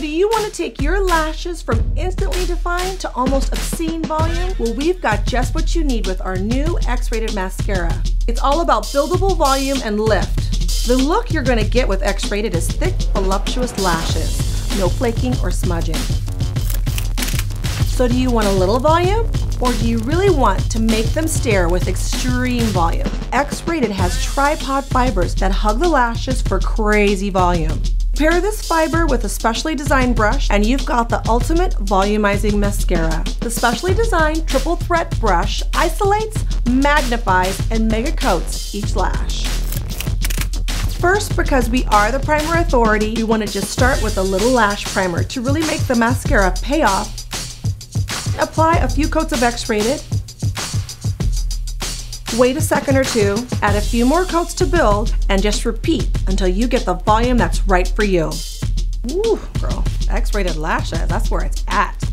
do you want to take your lashes from instantly defined to almost obscene volume? Well, we've got just what you need with our new X-Rated mascara. It's all about buildable volume and lift. The look you're going to get with X-Rated is thick, voluptuous lashes, no flaking or smudging. So do you want a little volume? Or do you really want to make them stare with extreme volume? X-Rated has tripod fibers that hug the lashes for crazy volume. Pair this fiber with a specially designed brush and you've got the ultimate volumizing mascara. The specially designed triple threat brush isolates, magnifies, and mega coats each lash. First, because we are the primer authority, we want to just start with a little lash primer to really make the mascara pay off. Apply a few coats of X-Rated, Wait a second or two, add a few more coats to build, and just repeat until you get the volume that's right for you. Ooh, girl, X-rated lashes, that's where it's at.